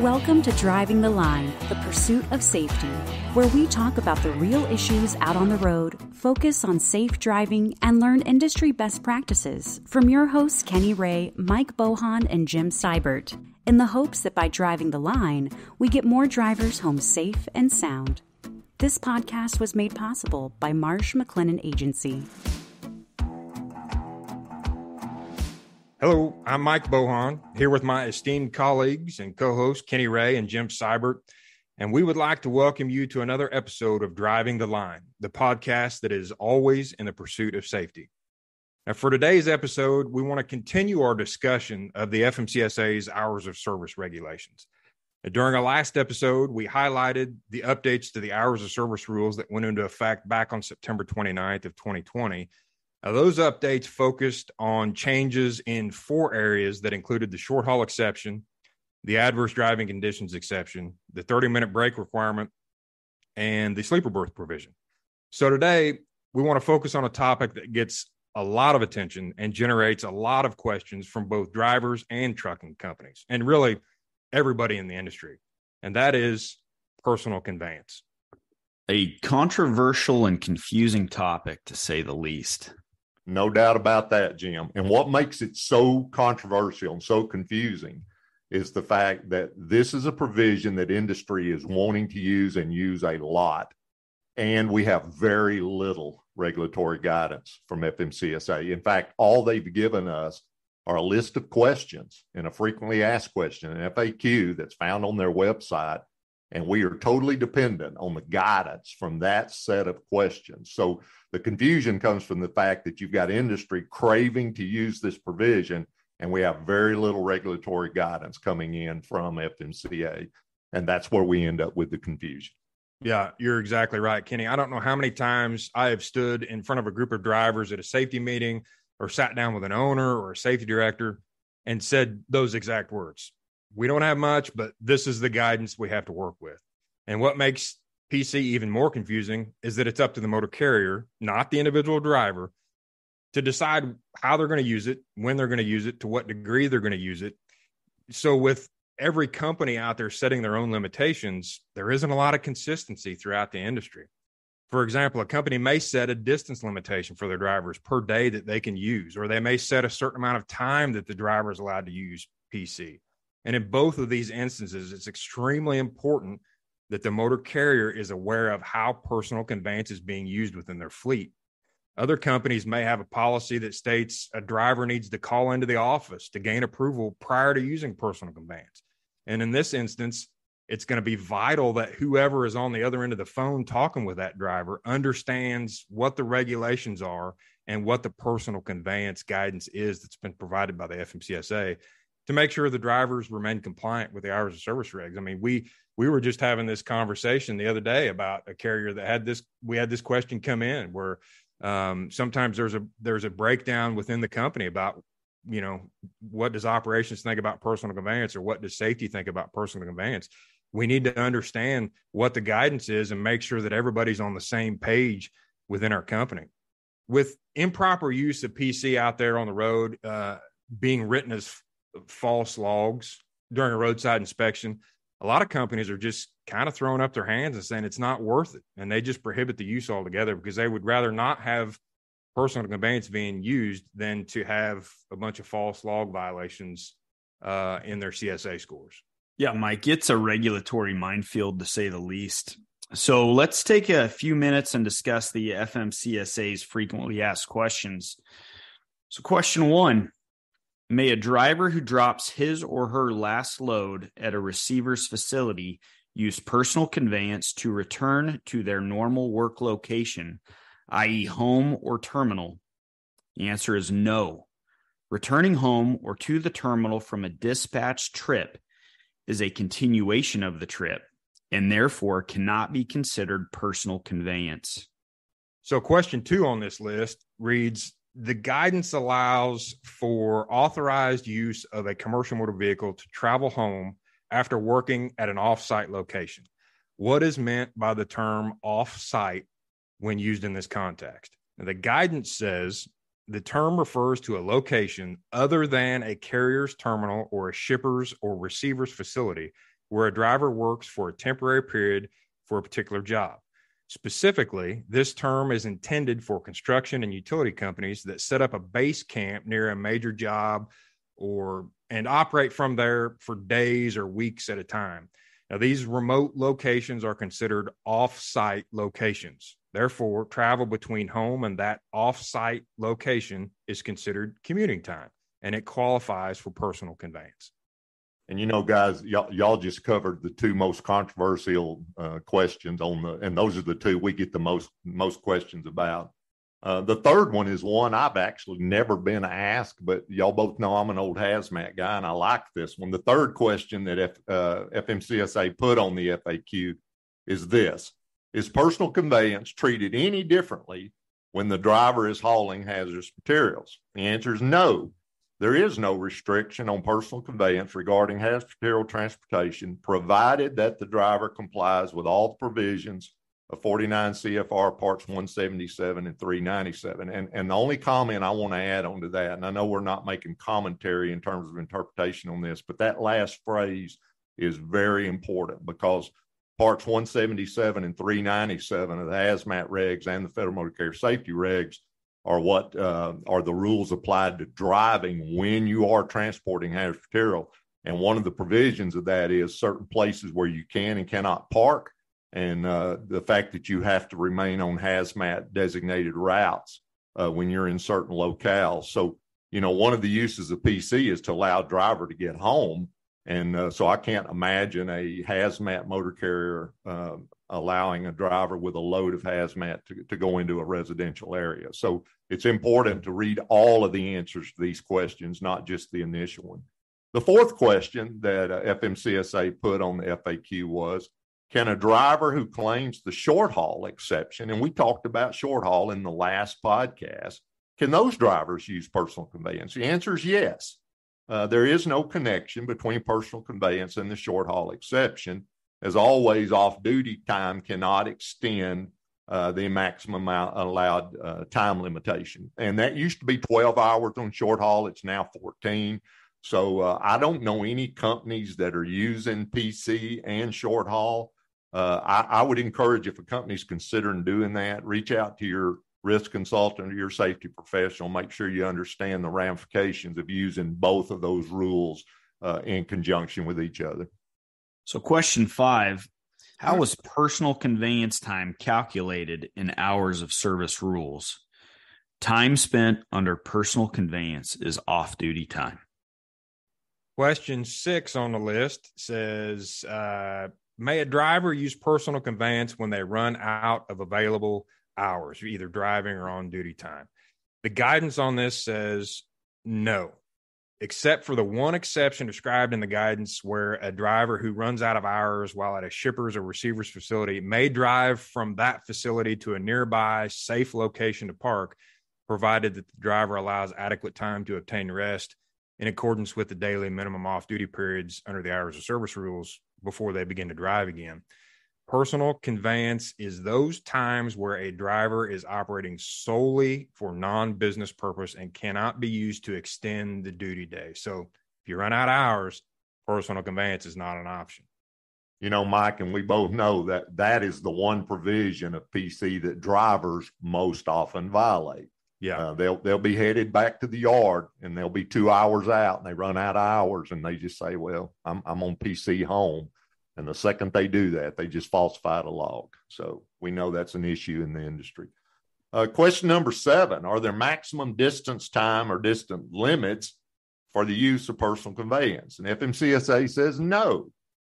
Welcome to Driving the Line, the pursuit of safety, where we talk about the real issues out on the road, focus on safe driving, and learn industry best practices from your hosts Kenny Ray, Mike Bohan, and Jim Seibert, in the hopes that by driving the line, we get more drivers home safe and sound. This podcast was made possible by Marsh McLennan Agency. Hello, I'm Mike Bohan, here with my esteemed colleagues and co hosts Kenny Ray and Jim Seibert. And we would like to welcome you to another episode of Driving the Line, the podcast that is always in the pursuit of safety. Now, for today's episode, we want to continue our discussion of the FMCSA's hours of service regulations. During our last episode, we highlighted the updates to the hours of service rules that went into effect back on September 29th of 2020 now, those updates focused on changes in four areas that included the short haul exception, the adverse driving conditions exception, the 30 minute break requirement, and the sleeper berth provision. So, today we want to focus on a topic that gets a lot of attention and generates a lot of questions from both drivers and trucking companies, and really everybody in the industry. And that is personal conveyance. A controversial and confusing topic, to say the least. No doubt about that, Jim. And what makes it so controversial and so confusing is the fact that this is a provision that industry is wanting to use and use a lot. And we have very little regulatory guidance from FMCSA. In fact, all they've given us are a list of questions and a frequently asked question, an FAQ that's found on their website and we are totally dependent on the guidance from that set of questions. So the confusion comes from the fact that you've got industry craving to use this provision, and we have very little regulatory guidance coming in from FMCA. And that's where we end up with the confusion. Yeah, you're exactly right, Kenny. I don't know how many times I have stood in front of a group of drivers at a safety meeting or sat down with an owner or a safety director and said those exact words we don't have much, but this is the guidance we have to work with. And what makes PC even more confusing is that it's up to the motor carrier, not the individual driver, to decide how they're going to use it, when they're going to use it, to what degree they're going to use it. So, with every company out there setting their own limitations, there isn't a lot of consistency throughout the industry. For example, a company may set a distance limitation for their drivers per day that they can use, or they may set a certain amount of time that the driver is allowed to use PC. And in both of these instances, it's extremely important that the motor carrier is aware of how personal conveyance is being used within their fleet. Other companies may have a policy that states a driver needs to call into the office to gain approval prior to using personal conveyance. And in this instance, it's going to be vital that whoever is on the other end of the phone talking with that driver understands what the regulations are and what the personal conveyance guidance is that's been provided by the FMCSA to make sure the drivers remain compliant with the hours of service regs. I mean, we we were just having this conversation the other day about a carrier that had this. We had this question come in where um, sometimes there's a there's a breakdown within the company about you know what does operations think about personal conveyance or what does safety think about personal conveyance. We need to understand what the guidance is and make sure that everybody's on the same page within our company. With improper use of PC out there on the road uh, being written as false logs during a roadside inspection, a lot of companies are just kind of throwing up their hands and saying it's not worth it. And they just prohibit the use altogether because they would rather not have personal conveyance being used than to have a bunch of false log violations uh, in their CSA scores. Yeah, Mike, it's a regulatory minefield to say the least. So let's take a few minutes and discuss the FMCSA's frequently asked questions. So, question one May a driver who drops his or her last load at a receiver's facility use personal conveyance to return to their normal work location, i.e., home or terminal? The answer is no. Returning home or to the terminal from a dispatch trip is a continuation of the trip and therefore cannot be considered personal conveyance. So, question two on this list reads the guidance allows for authorized use of a commercial motor vehicle to travel home after working at an off-site location. What is meant by the term off-site when used in this context? Now, the guidance says the term refers to a location other than a carrier's terminal or a shipper's or receiver's facility where a driver works for a temporary period for a particular job. Specifically, this term is intended for construction and utility companies that set up a base camp near a major job or and operate from there for days or weeks at a time. Now, these remote locations are considered off site locations. Therefore, travel between home and that off site location is considered commuting time and it qualifies for personal conveyance. And you know, guys, y'all, y'all just covered the two most controversial uh, questions on the, and those are the two we get the most most questions about. Uh, the third one is one I've actually never been asked, but y'all both know I'm an old hazmat guy and I like this one. The third question that F, uh, FMCSA put on the FAQ is this Is personal conveyance treated any differently when the driver is hauling hazardous materials? The answer is no. There is no restriction on personal conveyance regarding material transportation, provided that the driver complies with all the provisions of 49 CFR parts 177 and 397. And, and the only comment I want to add on to that, and I know we're not making commentary in terms of interpretation on this, but that last phrase is very important because parts 177 and 397 of the hazmat regs and the federal motor carrier safety regs are what uh, are the rules applied to driving when you are transporting hazardous material. And one of the provisions of that is certain places where you can and cannot park, and uh, the fact that you have to remain on hazmat designated routes uh, when you're in certain locales. So, you know, one of the uses of PC is to allow driver to get home. And uh, so I can't imagine a hazmat motor carrier uh, allowing a driver with a load of hazmat to, to go into a residential area. So it's important to read all of the answers to these questions, not just the initial one. The fourth question that uh, FMCSA put on the FAQ was Can a driver who claims the short haul exception, and we talked about short haul in the last podcast, can those drivers use personal conveyance? The answer is yes. Uh, there is no connection between personal conveyance and the short haul exception. As always, off duty time cannot extend uh, the maximum allowed uh, time limitation. And that used to be 12 hours on short haul. It's now 14. So uh, I don't know any companies that are using PC and short haul. Uh, I, I, would encourage if a company's considering doing that, reach out to your risk consultant or your safety professional. Make sure you understand the ramifications of using both of those rules uh, in conjunction with each other. So, question five How was personal conveyance time calculated in hours of service rules? Time spent under personal conveyance is off duty time. Question six on the list says uh, May a driver use personal conveyance when they run out of available hours, either driving or on duty time? The guidance on this says no except for the one exception described in the guidance where a driver who runs out of hours while at a shipper's or receiver's facility may drive from that facility to a nearby safe location to park, provided that the driver allows adequate time to obtain rest in accordance with the daily minimum off duty periods under the hours of service rules before they begin to drive again. Personal conveyance is those times where a driver is operating solely for non business purpose and cannot be used to extend the duty day. So if you run out of hours, personal conveyance is not an option. You know, Mike, and we both know that that is the one provision of PC that drivers most often violate. Yeah, uh, they'll they'll be headed back to the yard, and they'll be two hours out, and they run out of hours, and they just say, "Well, I'm I'm on PC home," And the second they do that, they just falsified a log. So we know that's an issue in the industry. Uh, question number seven Are there maximum distance time or distance limits for the use of personal conveyance? And FMCSA says no.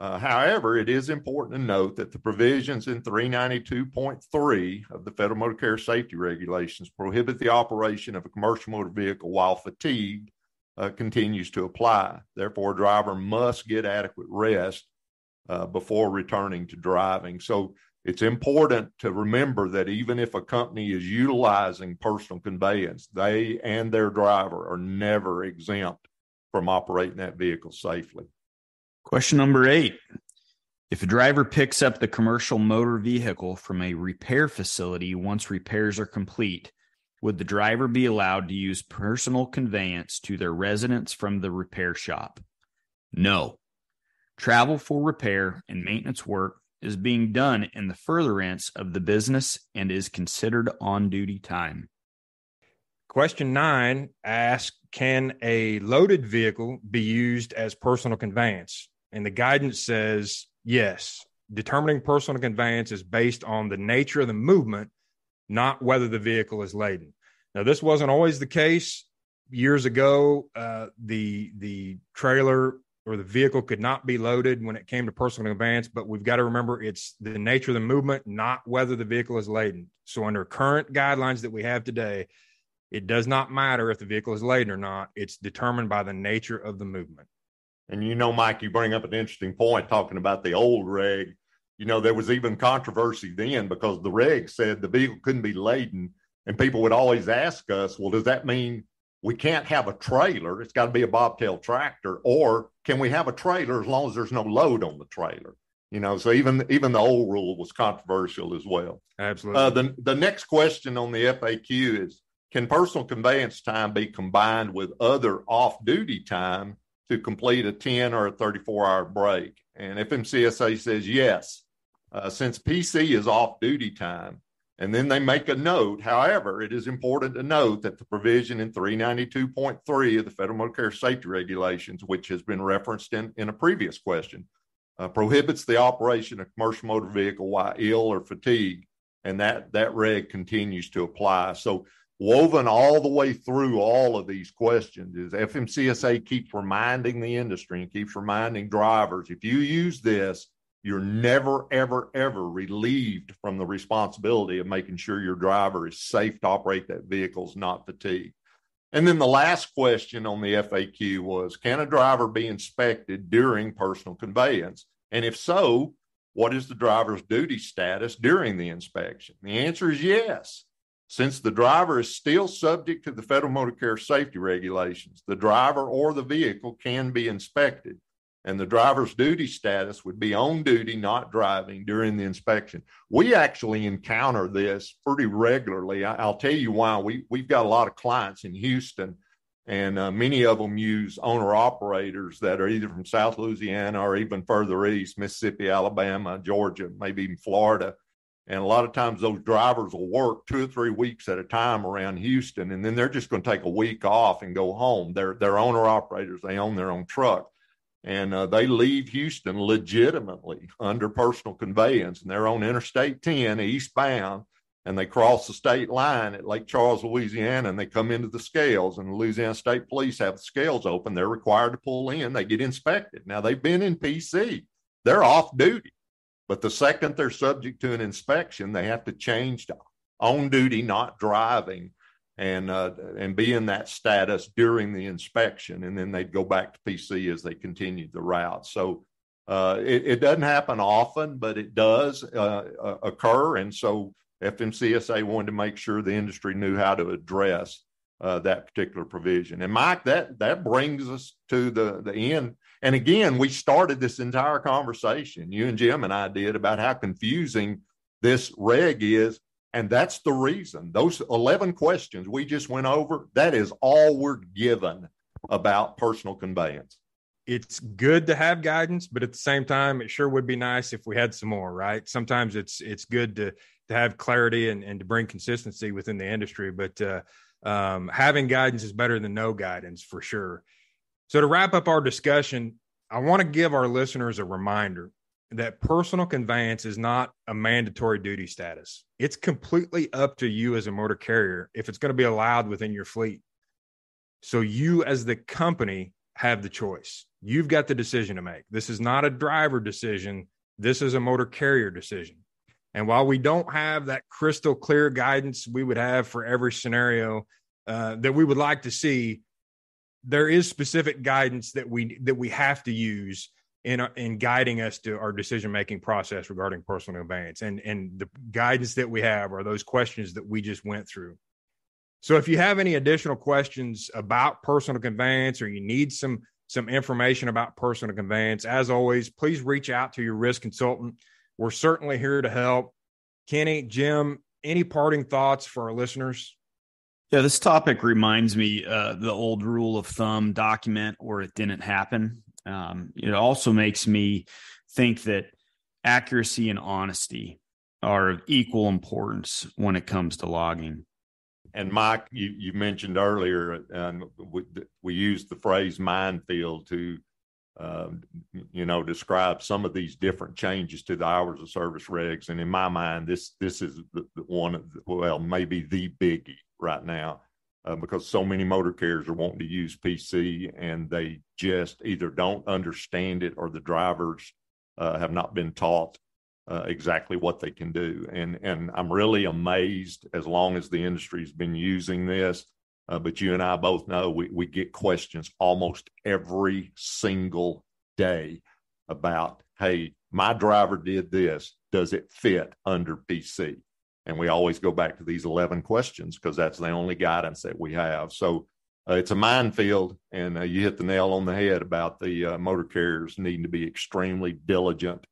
Uh, however, it is important to note that the provisions in 392.3 of the Federal Motor Carrier Safety Regulations prohibit the operation of a commercial motor vehicle while fatigued uh, continues to apply. Therefore, a driver must get adequate rest uh, before returning to driving. So it's important to remember that even if a company is utilizing personal conveyance, they and their driver are never exempt from operating that vehicle safely. Question number eight. If a driver picks up the commercial motor vehicle from a repair facility once repairs are complete, would the driver be allowed to use personal conveyance to their residence from the repair shop? No. Travel for repair and maintenance work is being done in the furtherance of the business and is considered on duty time. Question nine asks Can a loaded vehicle be used as personal conveyance? And the guidance says yes. Determining personal conveyance is based on the nature of the movement, not whether the vehicle is laden. Now, this wasn't always the case. Years ago, uh, the the trailer or the vehicle could not be loaded when it came to personal conveyance, but we've got to remember it's the nature of the movement, not whether the vehicle is laden. So, under current guidelines that we have today, it does not matter if the vehicle is laden or not. It's determined by the nature of the movement. And you know, Mike, you bring up an interesting point talking about the old reg. You know, there was even controversy then because the reg said the vehicle couldn't be laden. And people would always ask us, well, does that mean we can't have a trailer. It's got to be a bobtail tractor, or can we have a trailer as long as there's no load on the trailer? You know, so even even the old rule was controversial as well. Absolutely. Uh, the the next question on the FAQ is: Can personal conveyance time be combined with other off duty time to complete a ten or a thirty four hour break? And FMCSA says yes. Uh, since PC is off duty time, and then they make a note. However, it is important to note that the provision in 392.3 of the Federal Motor Carrier Safety Regulations, which has been referenced in, in a previous question, uh, prohibits the operation of commercial motor vehicle while ill or fatigued. And that, that reg continues to apply. So, woven all the way through all of these questions is FMCSA keeps reminding the industry and keeps reminding drivers if you use this, you're never, ever, ever relieved from the responsibility of making sure your driver is safe to operate that vehicle, is not fatigued. And then the last question on the FAQ was Can a driver be inspected during personal conveyance? And if so, what is the driver's duty status during the inspection? The answer is yes. Since the driver is still subject to the Federal Motor Carrier Safety Regulations, the driver or the vehicle can be inspected and the driver's duty status would be on duty, not driving during the inspection. We actually encounter this pretty regularly. I, will tell you why. We we've got a lot of clients in Houston, and uh, many of them use owner operators that are either from South Louisiana or even further east, Mississippi, Alabama, Georgia, maybe even Florida. And a lot of times those drivers will work two or three weeks at a time around Houston, and then they're just going to take a week off and go home. They're they're owner operators. They own their own truck and uh, they leave Houston legitimately under personal conveyance, and they're on Interstate 10 eastbound, and they cross the state line at Lake Charles, Louisiana, and they come into the scales, and the Louisiana State Police have the scales open. They're required to pull in. They get inspected. Now they've been in PC. They're off duty, but the second they're subject to an inspection, they have to change to on duty, not driving and uh, and be in that status during the inspection, and then they'd go back to PC as they continued the route. So uh, it, it, doesn't happen often, but it does uh, uh occur, and so FMCSA wanted to make sure the industry knew how to address uh, that particular provision. And Mike, that that brings us to the the end. And again, we started this entire conversation, you and Jim and I did, about how confusing this reg is and that's the reason. Those 11 questions we just went over, that is all we're given about personal conveyance. It's good to have guidance, but at the same time, it sure would be nice if we had some more, right? Sometimes it's it's good to to have clarity and, and to bring consistency within the industry, but uh, um, having guidance is better than no guidance for sure. So to wrap up our discussion, I want to give our listeners a reminder that personal conveyance is not a mandatory duty status. It's completely up to you as a motor carrier if it's going to be allowed within your fleet. So you as the company have the choice. You've got the decision to make. This is not a driver decision. This is a motor carrier decision. And while we don't have that crystal clear guidance we would have for every scenario uh, that we would like to see, there is specific guidance that we that we have to use in in guiding us to our decision making process regarding personal conveyance. And and the guidance that we have are those questions that we just went through. So if you have any additional questions about personal conveyance or you need some some information about personal conveyance as always please reach out to your risk consultant. We're certainly here to help. Kenny jim any parting thoughts for our listeners? Yeah, this topic reminds me uh, the old rule of thumb: document or it didn't happen. Um, it also makes me think that accuracy and honesty are of equal importance when it comes to logging. And Mike, you, you mentioned earlier, and we, we used the phrase minefield to, uh, you know, describe some of these different changes to the hours of service regs. And in my mind, this this is the, the one of the, well, maybe the biggie right now, uh, because so many motor carriers are wanting to use PC and they just either don't understand it or the drivers uh, have not been taught uh, exactly what they can do. And and I'm really amazed as long as the industry's been using this. Uh, but you and I both know we, we get questions almost every single day about, hey, my driver did this. Does it fit under PC? And we always go back to these 11 questions because that's the only guidance that we have. So uh, it's a minefield, and uh, you hit the nail on the head about the uh, motor carriers needing to be extremely diligent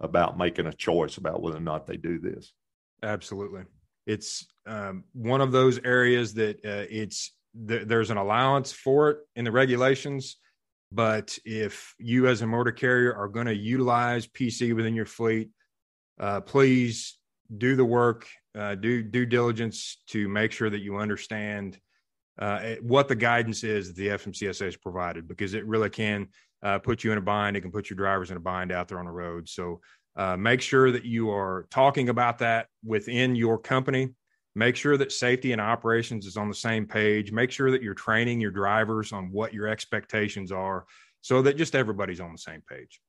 about making a choice about whether or not they do this. Absolutely, it's um, one of those areas that uh, it's th- there's an allowance for it in the regulations. But if you, as a motor carrier, are going to utilize PC within your fleet, uh, please do the work, uh, do due diligence to make sure that you understand uh, what the guidance is that the FMCSA has provided, because it really can uh, put you in a bind. It can put your drivers in a bind out there on the road. So uh, make sure that you are talking about that within your company. Make sure that safety and operations is on the same page. Make sure that you're training your drivers on what your expectations are so that just everybody's on the same page.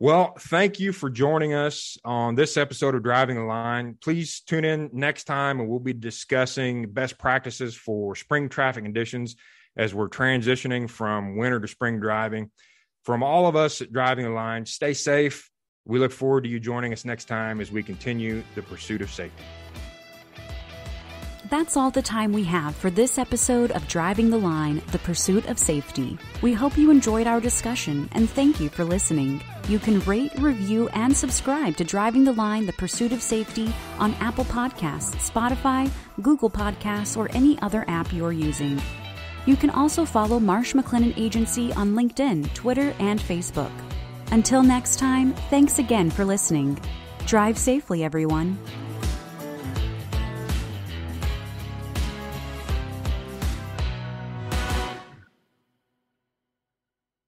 Well, thank you for joining us on this episode of Driving the Line. Please tune in next time and we'll be discussing best practices for spring traffic conditions as we're transitioning from winter to spring driving. From all of us at Driving the Line, stay safe. We look forward to you joining us next time as we continue the pursuit of safety. That's all the time we have for this episode of Driving the Line The Pursuit of Safety. We hope you enjoyed our discussion and thank you for listening. You can rate, review, and subscribe to Driving the Line The Pursuit of Safety on Apple Podcasts, Spotify, Google Podcasts, or any other app you're using. You can also follow Marsh McLennan Agency on LinkedIn, Twitter, and Facebook. Until next time, thanks again for listening. Drive safely, everyone.